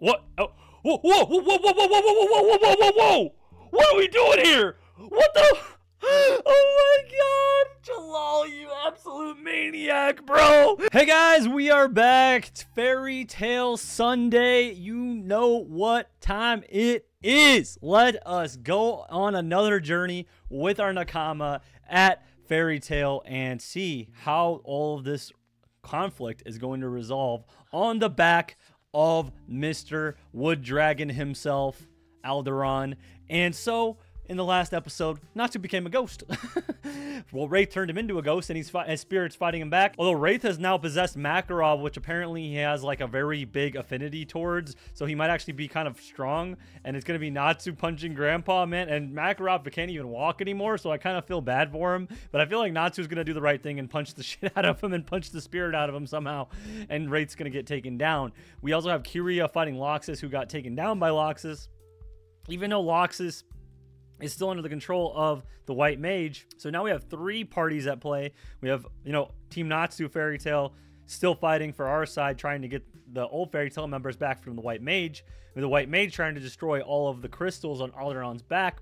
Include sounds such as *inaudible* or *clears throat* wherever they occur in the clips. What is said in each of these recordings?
What? Oh, whoa, whoa, whoa, whoa, whoa, whoa, whoa, whoa, whoa, whoa, whoa, whoa! What are we doing here? What the? Oh my god, Jellal, you absolute maniac, bro! Hey guys, we are back. It's Fairy Tail Sunday. You know what time it is. Let us go on another journey with our Nakama at Fairy Tail and see how all of this conflict is going to resolve on the back of Mr. Wood Dragon himself, Aldoron. And so, in the last episode, Natsu became a ghost. *laughs* well, Wraith turned him into a ghost, and he's his spirit's fighting him back. Although Wraith has now possessed Makarov, which apparently he has like a very big affinity towards, so he might actually be kind of strong. And it's gonna be Natsu punching Grandpa, man. And Makarov can't even walk anymore, so I kind of feel bad for him. But I feel like Natsu's gonna do the right thing and punch the *laughs* shit out of him and punch the spirit out of him somehow, and Wraith's gonna get taken down. We also have Kiria fighting Laxus, who got taken down by Laxus. Even though Laxus is still under the control of the White Mage. So now we have three parties at play. We have, you know, Team Natsu Fairy Tail still fighting for our side, trying to get the old Fairy Tail members back from the White Mage. With the White Mage trying to destroy all of the crystals on Aldoron's back.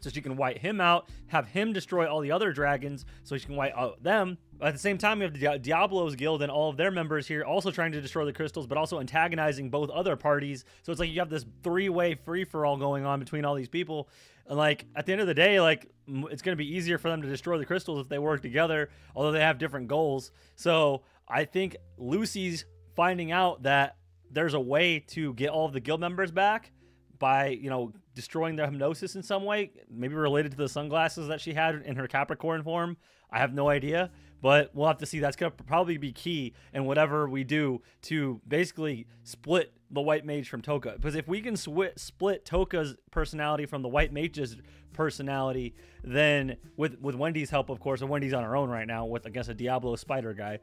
So she can white him out, have him destroy all the other dragons, so she can white out them. At the same time, we have the Diabolos Guild and all of their members here also trying to destroy the crystals, but also antagonizing both other parties. So it's like you have this three-way free-for-all going on between all these people. And like at the end of the day, like it's going to be easier for them to destroy the crystals if they work together, although they have different goals. So I think Lucy's finding out that there's a way to get all of the guild members back by you know destroying their hypnosis in some way, maybe related to the sunglasses that she had in her Capricorn form. I have no idea, but we'll have to see. That's gonna probably be key in whatever we do to basically split the White Mage from Touka. Because if we can sw- split Touka's personality from the White Mage's personality, then with with Wendy's help, of course, and Wendy's on her own right now with I guess a Diablo Spider guy,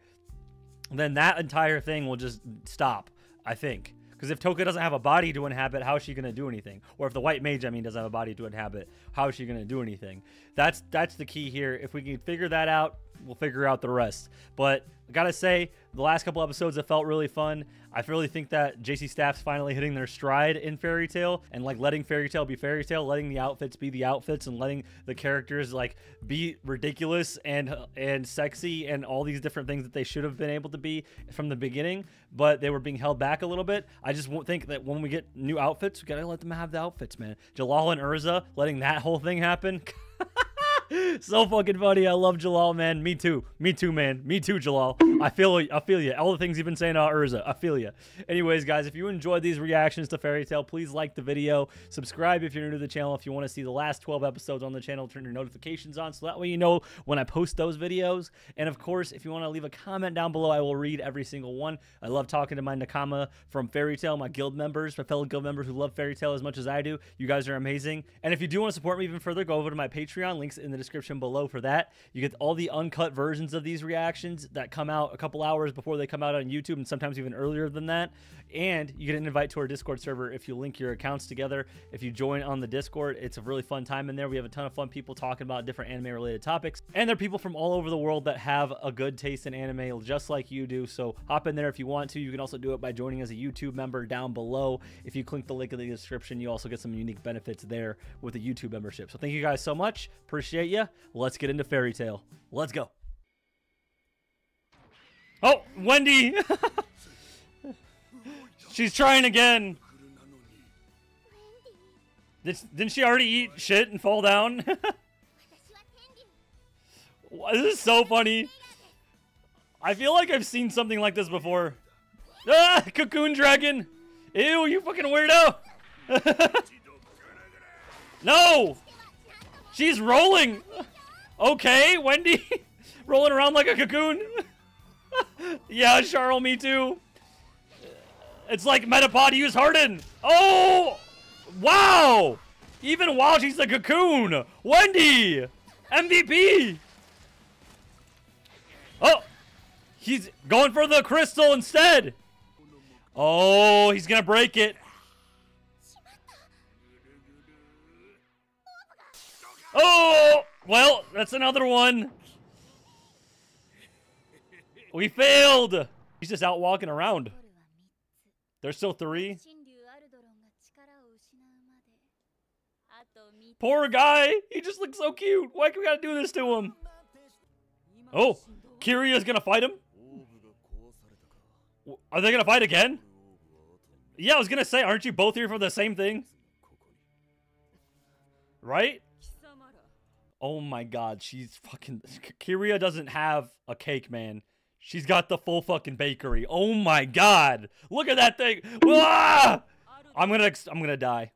then that entire thing will just stop. I think. Because if Touka doesn't have a body to inhabit, how is she to do anything? Or if the white mage, I mean, doesn't have a body to inhabit, how is she to do anything? That's that's the key here. If we can figure that out, we'll figure out the rest. But I gotta say, the last couple episodes have felt really fun. I really think that JC Staff's finally hitting their stride in Fairy Tail and like letting Fairy Tail be Fairy Tail, letting the outfits be the outfits, and letting the characters like be ridiculous and and sexy and all these different things that they should have been able to be from the beginning, but they were being held back a little bit. I just won't think that when we get new outfits, we gotta let them have the outfits, man. Jellal and Erza letting that whole thing happen. *laughs* *laughs* so fucking funny. I love Jellal, man. Me too. Me too, man. Me too, Jellal. I feel I feel you. All the things you've been saying about Erza. I feel you. Anyways, guys, if you enjoyed these reactions to Fairy Tail, please like the video. Subscribe if you're new to the channel. If you want to see the last 12 episodes on the channel, turn your notifications on so that way you know when I post those videos. And of course, if you want to leave a comment down below, I will read every single one. I love talking to my Nakama from Fairy Tail, my guild members, my fellow guild members who love Fairy Tail as much as I do. You guys are amazing. And if you do want to support me even further, go over to my Patreon. Links in the description below for that. You get all the uncut versions of these reactions that come out a couple hours before they come out on YouTube and sometimes even earlier than that. And you get an invite to our Discord server if you link your accounts together. If you join on the Discord, it's a really fun time in there. We have a ton of fun people talking about different anime related topics. And there are people from all over the world that have a good taste in anime just like you do. So hop in there if you want to. You can also do it by joining as a YouTube member down below. If you click the link in the description, you also get some unique benefits there with the YouTube membership. So thank you guys so much. Appreciate you. Yeah, let's get into Fairy Tail. Let's go. Oh, Wendy! *laughs* She's trying again. Did, didn't she already eat shit and fall down? *laughs* this is so funny. I feel like I've seen something like this before. Ah, cocoon dragon. Ew, you fucking weirdo. *laughs* no. She's rolling. Okay, Wendy. *laughs* rolling around like a cocoon. *laughs* yeah, Charles, me too. It's like Metapod use Harden. Oh, wow. Even while she's a cocoon. Wendy, MVP. Oh, he's going for the crystal instead. Oh, he's to break it. Oh! Well, that's another one. We failed! He's just out walking around. There's still three. Poor guy! He just looks so cute! Why can we gotta do this to him? Oh! Kiria's gonna fight him? Are they gonna fight again? Yeah, I was gonna say, aren't you both here for the same thing? Right? Oh my god, she's fucking... Kiria doesn't have a cake, man. She's got the full fucking bakery. Oh my god! Look at that thing! Ah! I'm gonna... I'm gonna die.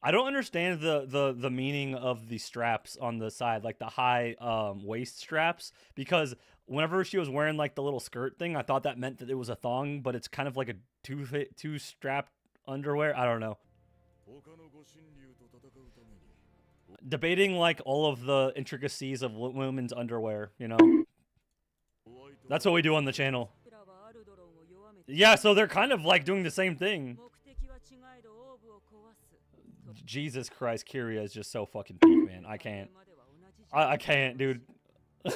I don't understand the, the, the meaning of the straps on the side, like the high um, waist straps, because whenever she was wearing like the little skirt thing, I thought that meant that it was a thong, but it's kind of like a two two strap underwear. I don't know. Debating like all of the intricacies of women's underwear, you know. That's what we do on the channel. Yeah, so they're kind of like doing the same thing. Jesus Christ, Kiria is just so fucking peak, man. I can't. I, I can't, dude. *laughs*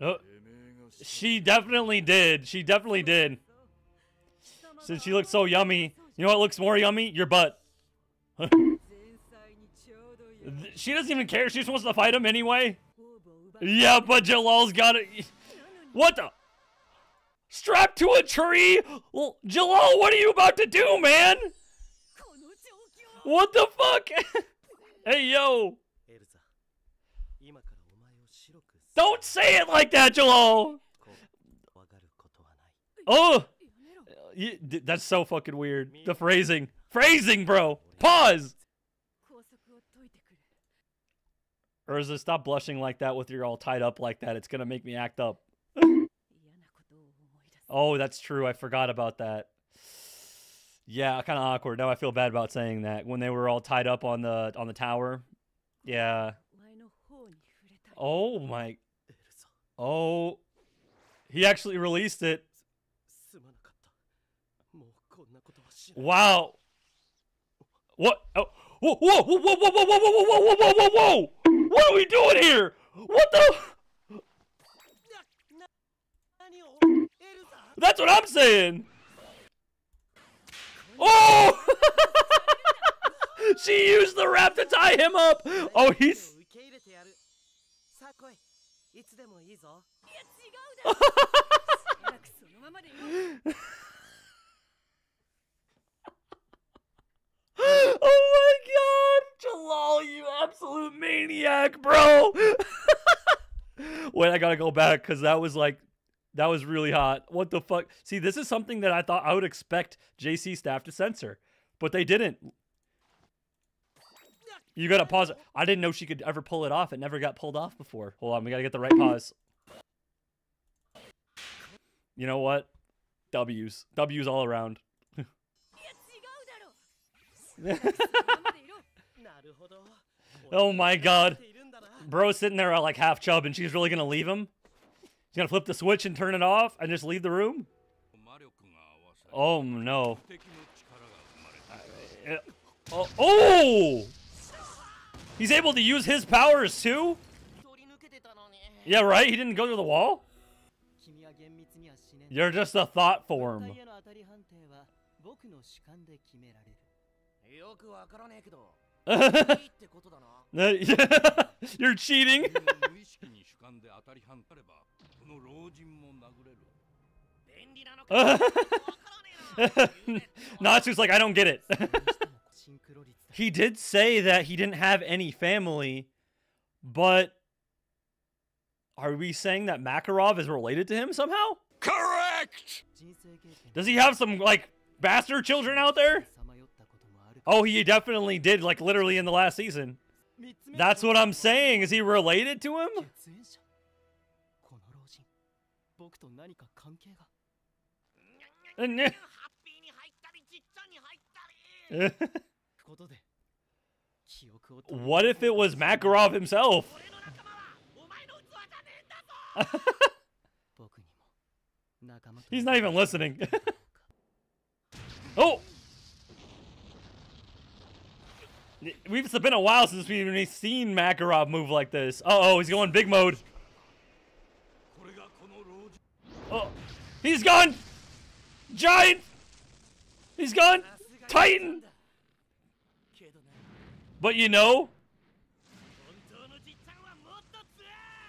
oh, she definitely did. She definitely did. Since she looks so yummy. You know what looks more yummy? Your butt. *laughs* she doesn't even care. She just wants to fight him anyway. Yeah, but Jellal's got it. What the? Strapped to a tree? Well, Jellal, what are you about to do, man? What the fuck? *laughs* hey, yo. Don't say it like that, Jellal. Oh. That's so fucking weird. The phrasing. Phrasing, bro. Pause. Or is it stop blushing like that with your all tied up like that? It's gonna make me act up. oh, that's true. I forgot about that. Yeah, kind of awkward. Now I feel bad about saying that. When they were all tied up on the on the tower. Yeah. Oh my. Oh. He actually released it. Wow. What? Oh. Whoa, whoa, whoa, whoa, whoa, whoa, whoa, whoa, whoa, whoa, whoa, whoa! What are we doing here? What the? That's what I'm saying. Oh! she used the wrap to tie him up. Oh, he's. Oh my god! Jellal, you absolute maniac, bro! *laughs* Wait, I gotta go back because that was like that was really hot. What the fuck? See, this is something that I thought I would expect JC staff to censor, but they didn't. You gotta pause it. I didn't know she could ever pull it off. It never got pulled off before. Hold on, we gotta get the right *clears throat* pause. You know what? W's. W's all around. *laughs* oh my god. Bro's sitting there uh, like half chub and she's really gonna leave him? She's gonna flip the switch and turn it off and just leave the room? Oh no. Oh! oh! He's able to use his powers too? Yeah, right? He didn't go through the wall? You're just a thought form. *laughs* *laughs* You're cheating? *laughs* Natsu's like, I don't get it. he did say that he didn't have any family, but are we saying that Makarov is related to him somehow? Correct! Does he have some, like, bastard children out there? Oh, he definitely did, like, literally in the last season. That's what I'm saying. Is he related to him? *laughs* what if it was Makarov himself? *laughs* He's not even listening. *laughs* oh! We've, it's been a while since we've even seen Makarov move like this. Uh oh, he's going big mode. Oh, he's gone! Giant! He's gone! Titan! But you know...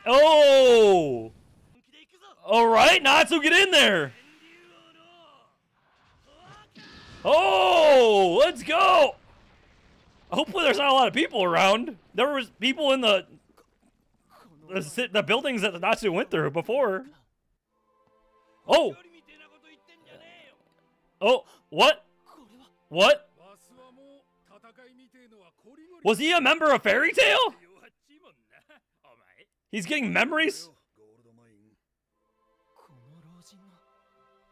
Oh! Alright, Natsu, get in there! Oh! Let's go! Hopefully there's not a lot of people around. There was people in the... The, the buildings that the Natsu went through before. Oh! Oh, what? What? Was he a member of Fairy Tail? He's getting memories?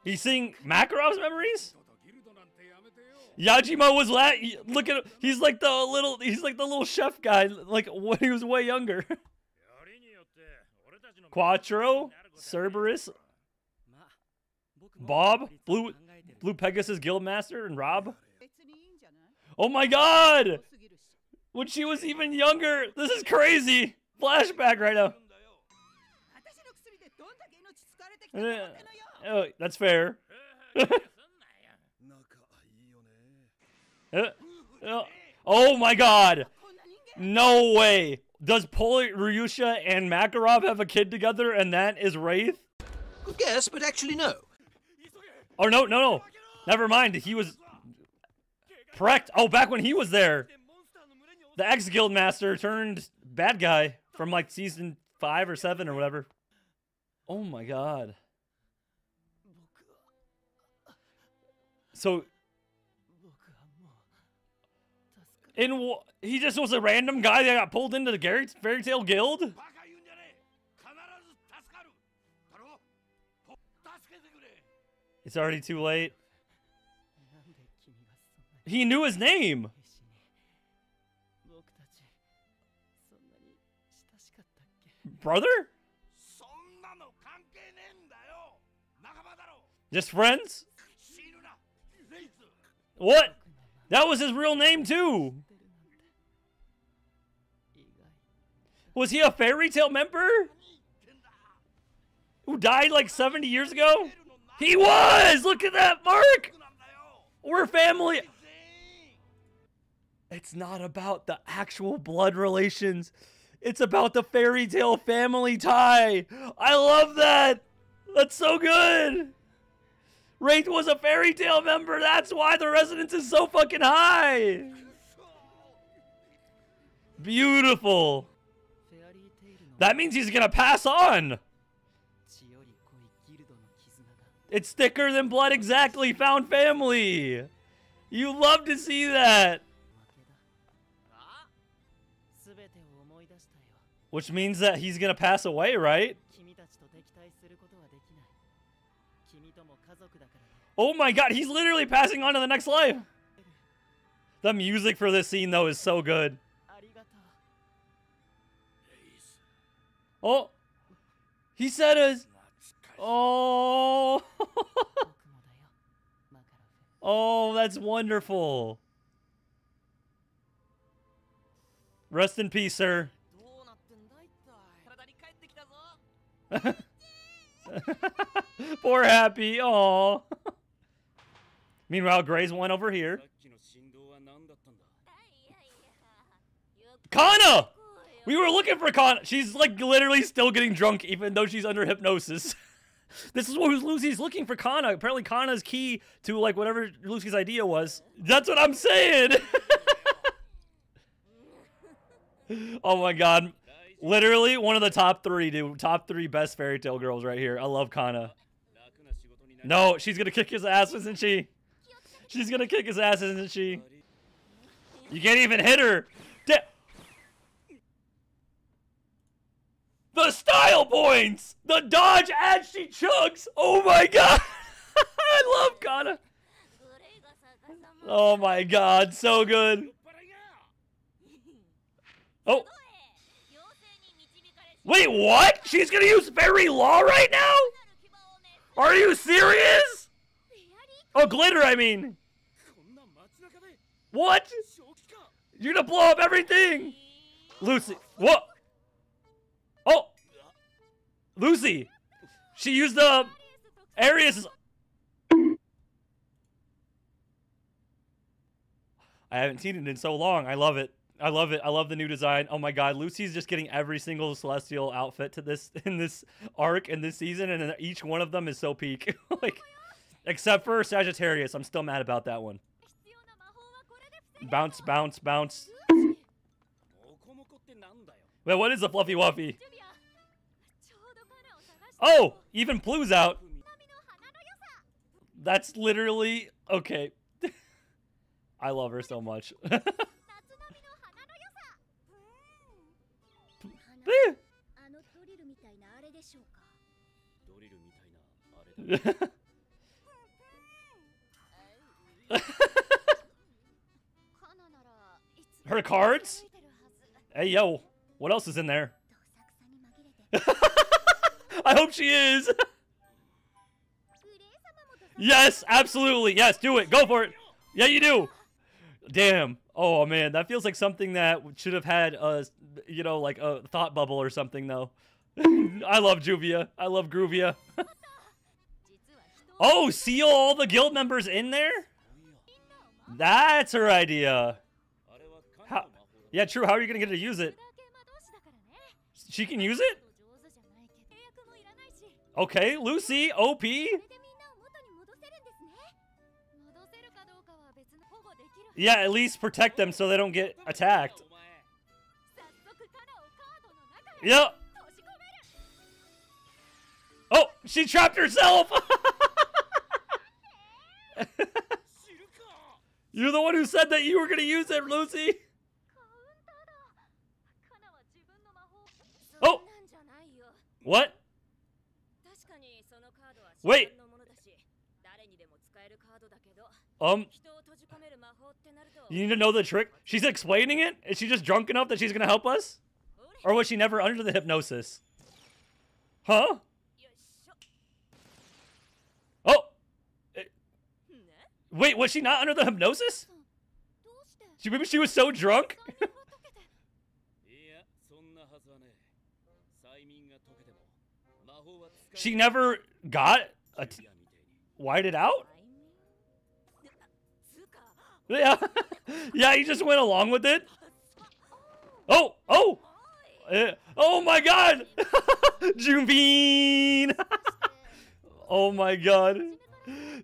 He's seeing Makarov's memories? Yajima was la- look at him. He's like the little he's like the little chef guy like when he was way younger. *laughs* Quattro, Cerberus, Bob, Blue Blue Pegasus Guildmaster and Rob. Oh my god! When she was even younger. This is crazy. Flashback right now. Uh, *laughs* oh, that's fair. *laughs* Uh, uh, oh my god! No way! Does Porlyusica and Makarov have a kid together and that is Wraith? Good guess, but actually no. Oh no, no, no. Never mind. He was correct. Oh, back when he was there. The ex guild master turned bad guy from like season five or seven or whatever. Oh my god. So wh- he just was a random guy that got pulled into the Gary Fairy Tail Guild. It's already too late. He knew his name. Brother? Just friends? What? That was his real name too. Was he a Fairy Tail member? Who died like 70 years ago? He was! Look at that, Mark! We're family. It's not about the actual blood relations. It's about the Fairy Tail family tie. I love that. That's so good. Wraith was a Fairy Tail member. That's why the resonance is so fucking high. Beautiful. That means he's gonna pass on. It's thicker than blood exactly. Found family. You love to see that. Which means that he's gonna pass away, right? Oh my god, he's literally passing on to the next life. The music for this scene, though, is so good. Oh, he said us. Oh, *laughs* oh, that's wonderful. Rest in peace, sir. *laughs* Poor Happy. Oh. *laughs* Meanwhile, Gray's one over here. Cana! We were looking for Cana. She's like literally still getting drunk even though she's under hypnosis. *laughs* this is what Lucy's looking for Cana. Apparently Cana's key to like whatever Lucy's idea was. That's what I'm saying. *laughs* oh my god. Literally one of the top three, dude. Top three best Fairy Tail girls right here. I love Cana. No, she's gonna kick his ass, isn't she? She's gonna kick his ass, isn't she? You can't even hit her. The style points! The dodge as she chugs! Oh my god! *laughs* I love Cana. Oh my god, so good. Oh. Wait, what? She's gonna use fairy law right now? Are you serious? Oh, glitter, I mean. What? You're gonna blow up everything. Lucy, what? Oh! Lucy! She used the... Aries! I haven't seen it in so long. I love it. I love it. I love the new design. Oh my god, Lucy's just getting every single celestial outfit to this *laughs* in this arc in this season, and each one of them is so peak. *laughs* like, except for Sagittarius, I'm still mad about that one. Bounce, bounce, bounce. Wait, what is a fluffy wuffy? Oh, even Plue's out. That's literally... Okay. *laughs* I love her so much. *laughs* her cards? Hey, yo. What else is in there? *laughs* I hope she is. *laughs* yes, absolutely. Yes, do it. Go for it. Yeah, you do. Damn. Oh man, that feels like something that should have had a, you know, like a thought bubble or something though. *laughs* I love Juvia. I love Groovia. *laughs* oh, seal all the guild members in there? That's her idea. How yeah, true. How are you going to get her to use it? She can use it? Okay, Lucy, OP. Yeah, at least protect them so they don't get attacked. Yep. Oh, she trapped herself! *laughs* You're the one who said that you were going to use it, Lucy! Oh! What? Wait. Um, um. You need to know the trick? She's explaining it? Is she just drunk enough that she's gonna help us? Or was she never under the hypnosis? Huh? Oh! Eh. Wait, was she not under the hypnosis? She, maybe she was so drunk? *laughs* she never got a t it out? Yeah. *laughs* yeah, he just went along with it. Oh, oh. Eh, oh my god. *laughs* Junbean. *laughs* oh my god.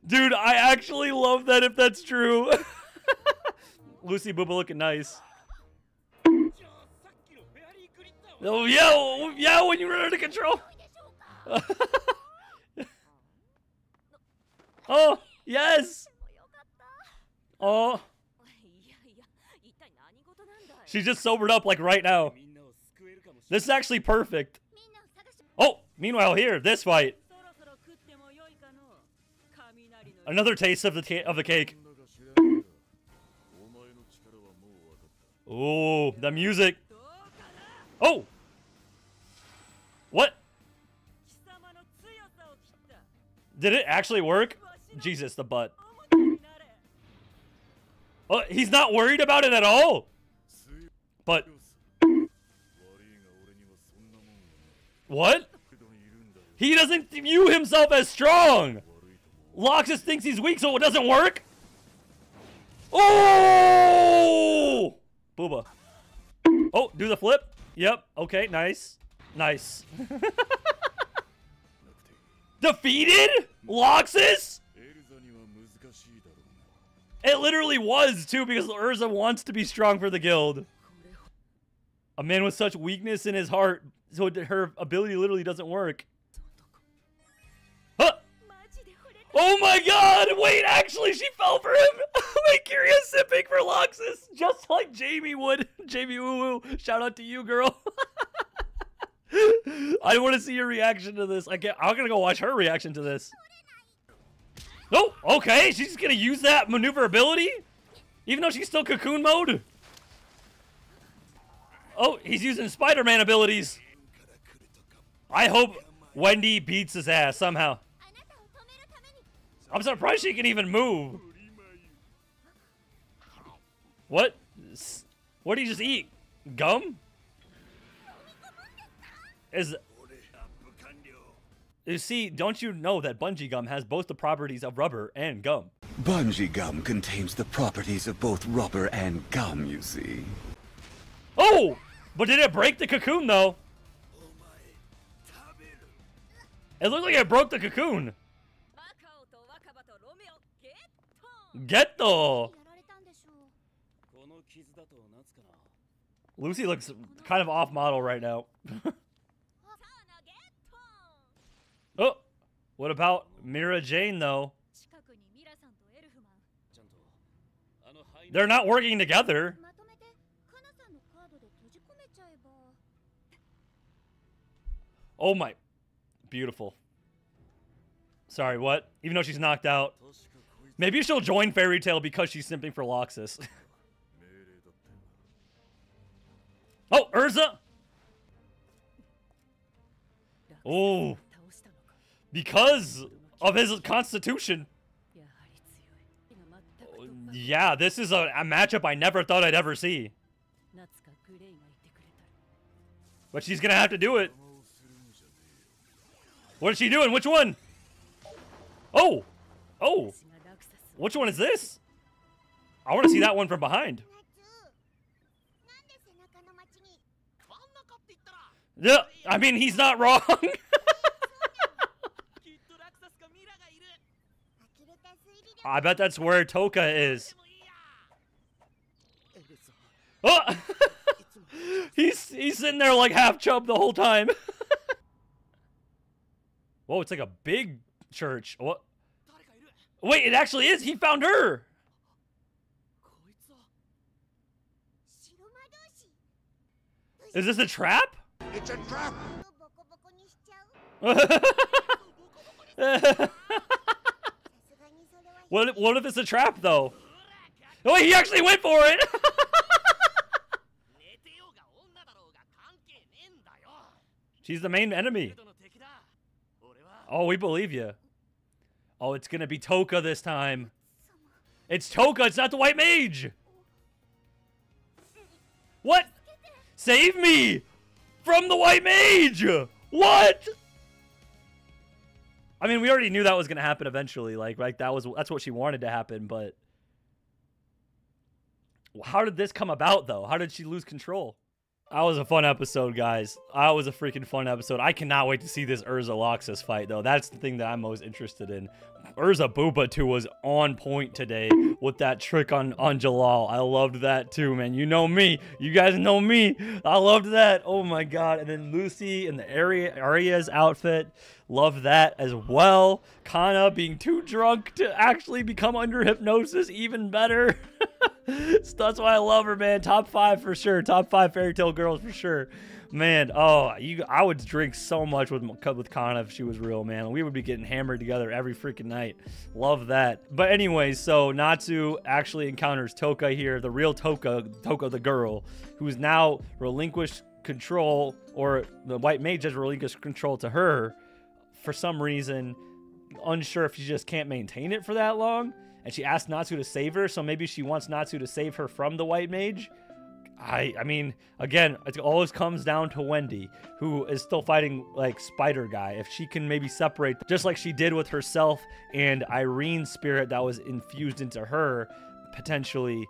Dude, I actually love that if that's true. Lucy Booba looking nice. Oh, yeah, oh, yeah, when you run out of control. Oh yes. Oh. She's just sobered up like right now. This is actually perfect. Oh, meanwhile here, this fight. Another taste of the of the cake. Oh, the music. Oh. What? Did it actually work? Jesus, the butt. Oh, he's not worried about it at all. But what? He doesn't view himself as strong. Laxus thinks he's weak, so it doesn't work. Oh, Booba. Oh, do the flip. Yep. Okay. Nice. Nice. *laughs* Defeated? Laxus? It literally was, too, because Erza wants to be strong for the guild. A man with such weakness in his heart, so her ability literally doesn't work. Huh! Oh my god! Wait, actually, she fell for him! My Kiria's sipping for Laxus, just like Jamie would. *laughs* Jamie Woo Woo, shout out to you, girl. *laughs* I want to see your reaction to this. I can't, I'm gonna go watch her reaction to this. Oh, okay. She's going to use that maneuverability? Even though she's still cocoon mode? Oh, he's using Spider-Man abilities. I hope Wendy beats his ass somehow. I'm surprised she can even move. What? What did he just eat? Gum? Is you see, don't you know that bungee gum has both the properties of rubber and gum? Bungee gum contains the properties of both rubber and gum, you see. Oh! But did it break the cocoon, though? It looked like it broke the cocoon. Getto! Lucy looks kind of off model right now. *laughs* What about Mirajane, though? They're not working together. Oh my. Beautiful. Sorry, what? Even though she's knocked out. Maybe she'll join Fairy Tail because she's simping for Laxus. *laughs* oh, Erza! Oh because of his constitution. Yeah, this is a, a matchup I never thought I'd ever see. But she's gonna have to do it. What is she doing? Which one? Oh! Oh! Which one is this? I want to see that one from behind. Yeah, I mean, he's not *laughs* wrong. I bet that's where Touka is. Oh! *laughs* he's he's sitting there like half chub the whole time. *laughs* Whoa, it's like a big church. What? Wait, it actually is. He found her. Is this a trap? It's a trap. *laughs* What, what if it's a trap, though? Oh, he actually went for it! *laughs* She's the main enemy. Oh, we believe you. Oh, it's gonna be Touka this time. It's Touka, it's not the White Mage! What? Save me! From the White Mage! What? I mean, we already knew that was gonna happen eventually. Like, like that was that's what she wanted to happen. But how did this come about, though? How did she lose control? That was a fun episode, guys. That was a freaking fun episode. I cannot wait to see this Erza Laxus fight, though. That's the thing that I'm most interested in. Erza Booba, too, was on point today with that trick on, on Jellal. I loved that, too, man. You know me. You guys know me. I loved that. Oh, my God. And then Lucy in the Ari- Aria's outfit. Love that as well. Cana being too drunk to actually become under hypnosis, even better. *laughs* *laughs* So that's why I love her, man. Top five for sure. Top five Fairy Tail girls for sure. Man, oh, you, I would drink so much with with Cana if she was real, man. We would be getting hammered together every freaking night. Love that. But anyways, so Natsu actually encounters Touka here, the real Touka, Touka the girl, who's now relinquished control, or the white mage has relinquished control to her for some reason. Unsure if she just can't maintain it for that long and she asked Natsu to save her, so maybe she wants Natsu to save her from the White Mage. I I mean, again, it always comes down to Wendy, who is still fighting like Spider Guy. If she can maybe separate, just like she did with herself and Irene's spirit that was infused into her, potentially,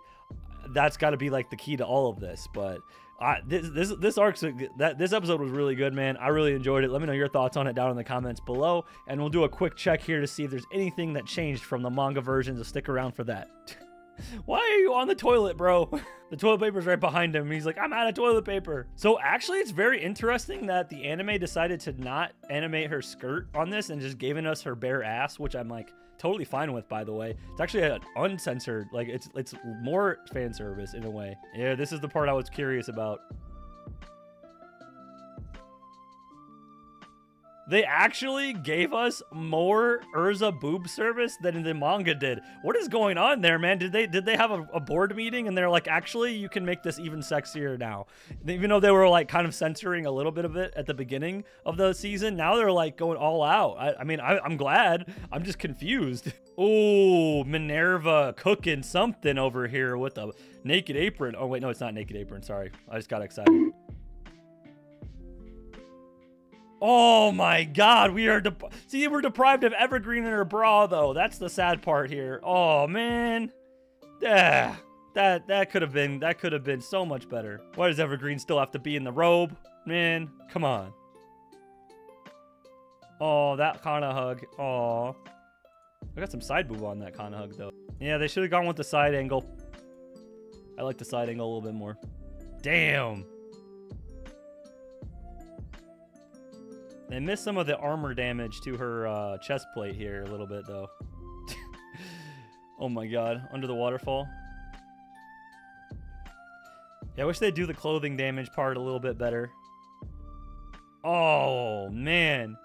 that's got to be like the key to all of this. But I, this this this arc that this episode was really good, man. I really enjoyed it. Let me know your thoughts on it down in the comments below, and we'll do a quick check here to see if there's anything that changed from the manga version. So stick around for that. *laughs* Why are you on the toilet, bro? *laughs* the toilet paper's right behind him. He's like, I'm out of toilet paper. So actually, it's very interesting that the anime decided to not animate her skirt on this and just giving us her bare ass, which I'm like totally fine with, by the way. It's actually an uncensored, like it's it's more fan service in a way. Yeah, this is the part I was curious about. They actually gave us more Erza boob service than the manga did. What is going on there, man? Did they did they have a, a, board meeting and they're like, actually, you can make this even sexier now? Even though they were like kind of censoring a little bit of it at the beginning of the season, now they're like going all out. I, I mean, I, I'm glad. I'm just confused. *laughs* Oh, Minerva cooking something over here with a naked apron. Oh wait, no, it's not naked apron. Sorry, I just got excited. Oh my god, we are See, we're deprived of Evergreen in her bra though. That's the sad part here. Oh man. Yeah. That that could have been that could have been so much better. Why does Evergreen still have to be in the robe? Man, come on. Oh, that kind of hug. Oh. I got some side boob on that kind of hug though. Yeah, they should have gone with the side angle. I like the side angle a little bit more. Damn. They missed some of the armor damage to her uh, chest plate here a little bit, though. *laughs* oh my god. Under the waterfall. Yeah, I wish they'd do the clothing damage part a little bit better. Oh, man.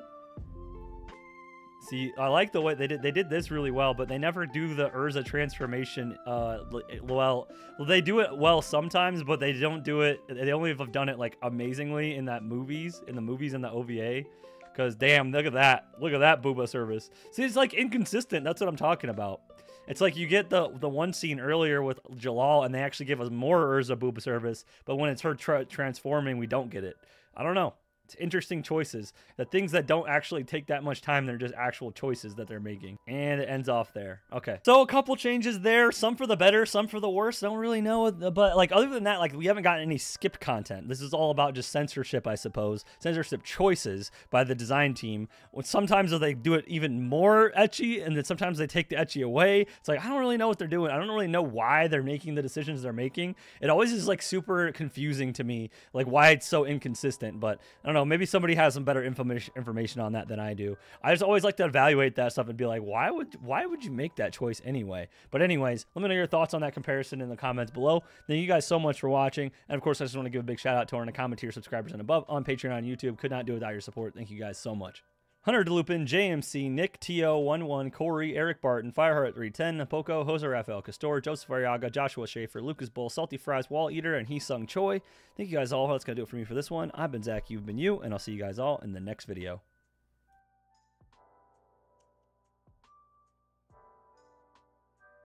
See, I like the way they did. They did this really well, but they never do the Erza transformation. Uh, well, they do it well sometimes, but they don't do it. They only have done it like amazingly in that movies, in the movies in the OVA. Because damn, look at that, look at that booba service. See, it's like inconsistent. That's what I'm talking about. It's like you get the the one scene earlier with Jellal, and they actually give us more Erza booba service, but when it's her tra transforming, we don't get it. I don't know. Interesting choices. The things that don't actually take that much time, they're just actual choices that they're making. And it ends off there. Okay. So a couple changes there, some for the better, some for the worse. Don't really know. But like other than that, like we haven't gotten any skip content. This is all about just censorship, I suppose. Censorship choices by the design team. Sometimes they do it even more ecchi, and then sometimes they take the ecchi away. It's like I don't really know what they're doing. I don't really know why they're making the decisions they're making. It always is like super confusing to me, like why it's so inconsistent. But I don't know know. Maybe somebody has some better information information on that than I do. I just always like to evaluate that stuff and be like, why would why would you make that choice anyway? But anyways, let me know your thoughts on that comparison in the comments below. Thank you guys so much for watching, and of course, I just want to give a big shout out to our comment tier subscribers and above on Patreon on YouTube. Could not do without your support. Thank you guys so much. Hunter DeLupin, JMC, Nick, TO11, Corey, Eric Barton, Fireheart310, Poco, Jose Rafael Castor, Joseph Ariaga, Joshua Schaefer, Lucas Bull, Salty Fries, Wall Eater, and He Sung Choi. Thank you guys all. That's going to do it for me for this one. I've been Zach, you've been you, and I'll see you guys all in the next video.